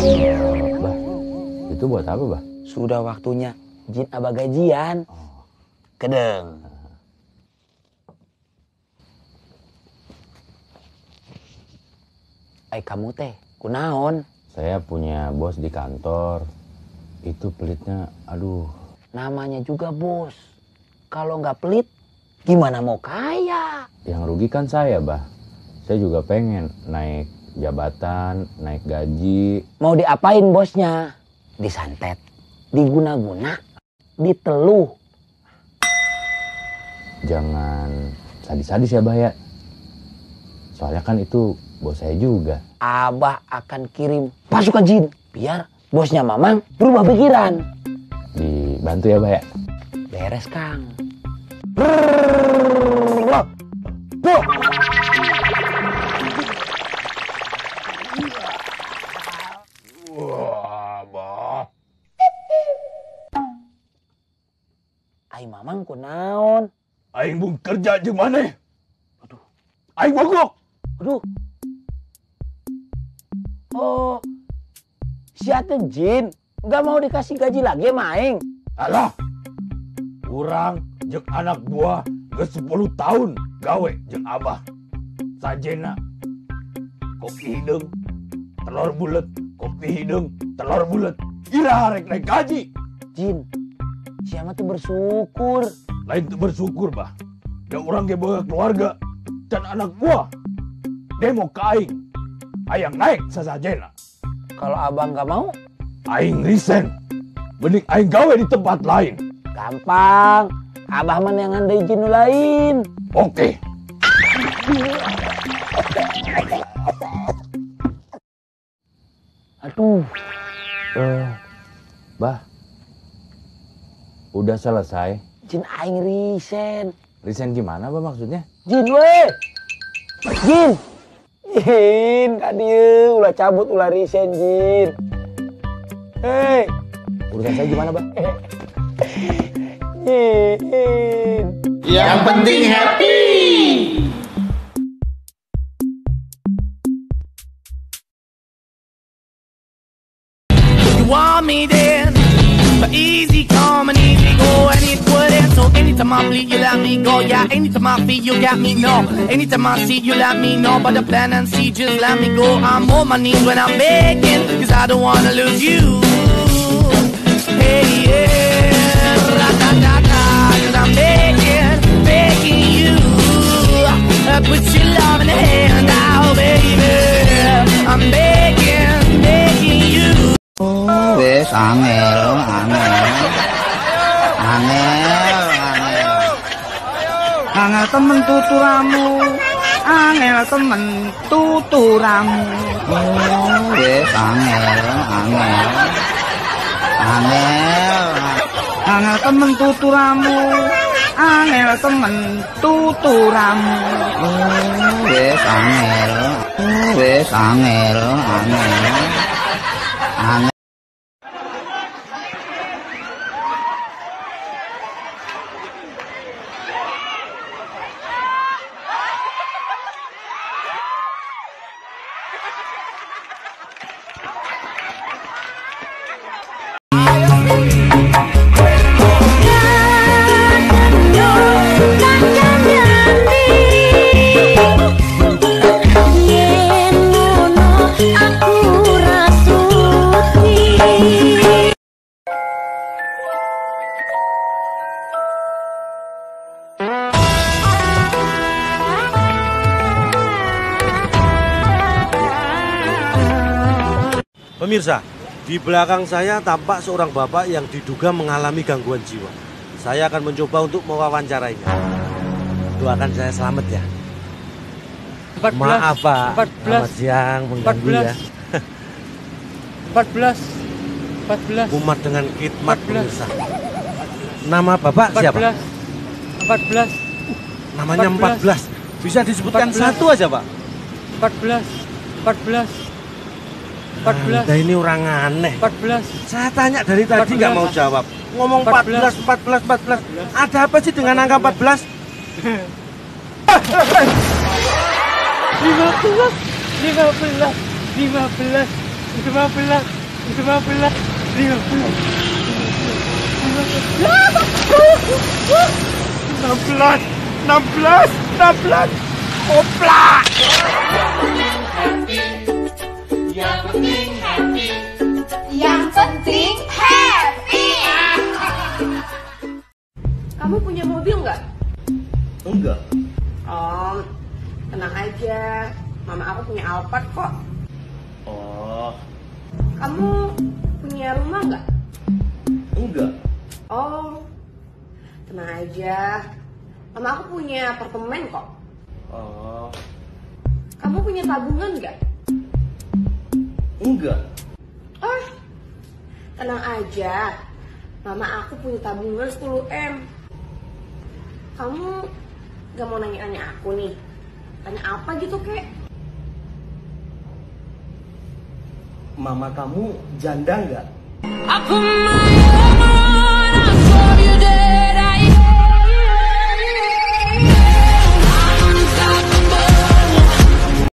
Bah, itu buat apa, Bah? Sudah waktunya jin abah gajian. Kedeng. Ay kamu teh, kunaon? Saya punya bos di kantor. Itu pelitnya, aduh. Namanya juga bos. Kalau nggak pelit, gimana mau kaya? Yang rugi kan saya, Bah. Saya juga pengen naik jabatan, naik gaji. Mau diapain bosnya? Disantet, diguna-guna, diteluh. Jangan sadis-sadis ya, Bah ya. Soalnya kan itu bos saya juga. Abah akan kirim pasukan jin biar bosnya Mamang berubah pikiran. Dibantu ya, Bah ya. Beres, Kang. Brrrr. Ai Mamang kunaon? Aing bung kerja di mana? Aduh. Aing mogok. Aduh. Oh, siapa jin? Gak mau dikasih gaji lagi sama Aing? Alah. Kurang jeng anak gua ke 10 tahun gawe jeng abah. Sajena. Kopi hidung, telur bulat, kopi hidung, telur bulat. Ira rek naik gaji. Jin, siapa tuh bersyukur. Lain tuh bersyukur, bah. Da orang ge keluarga dan anak gua. Demo ke aing. Ayang naik sasajena. Kalau abang gak mau, Aing resign. Mending aing gawe di tempat lain. gampang. Abah mana yang andai jin lain. Oke. Aduh, Udah selesai. jin Aing risen. Resign gimana, Bah maksudnya? Jin we. Jin. Jin, kan dia ulah cabut ulah risen Jin. Hei, Urusan saya gimana, Bah? Jin. Yang penting happy. You want me then? But easy So anytime I bleed, you let me go. Yeah, anytime I feel, you got me no. Anytime I see, you let me know. But the plan and see, just let me go. I'm on my knees when I'm begging, cause I don't wanna lose you. Hey, yeah, ra-da-da-da, cause I'm begging, begging you. Uh, Put your love in the hand now, baby. I'm begging, begging you. Wes angel, angel. Angel, angel. Angel temen tuturamu. Angel temen tuturamu. Oh, wes angel, angel. Angel. Angel temen tuturamu. Angel temen tuturamu. Oh, wes angel. Oh, wes angel, angel. Angel. Pemirsa, di belakang saya tampak seorang bapak yang diduga mengalami gangguan jiwa. Saya akan mencoba untuk mewawancarainya. Doakan saya selamat ya. 14, Maaf Pak, 14, selamat siang mengganggu ya. 14, 14, Umat dengan khidmat 14. pemirsa. Nama bapak siapa? 14, Namanya 14. 14. Bisa disebutkan 14. satu aja Pak. 14, 14, 14, Anda ini orang aneh. 14, Saya tanya dari tadi 14. nggak mau jawab. Ngomong 14, 14, 14. Ada apa sih dengan angka 14? 15, 15, 15, 15, lima belas, lima belas, lima belas. Belas. Oplak! Yang penting happy. Kamu punya mobil nggak? Enggak. Oh, tenang aja. Mama aku punya Alphard kok. Oh, Kamu punya rumah nggak? enggak. Oh, tenang aja. Mama aku punya apartemen kok. Oh, Kamu punya tabungan nggak? Enggak. Oh, tenang aja. Mama aku punya tabungan 10M. Kamu gak mau nanya-nanya aku nih? Tanya apa gitu, kek? Mama kamu janda enggak? I put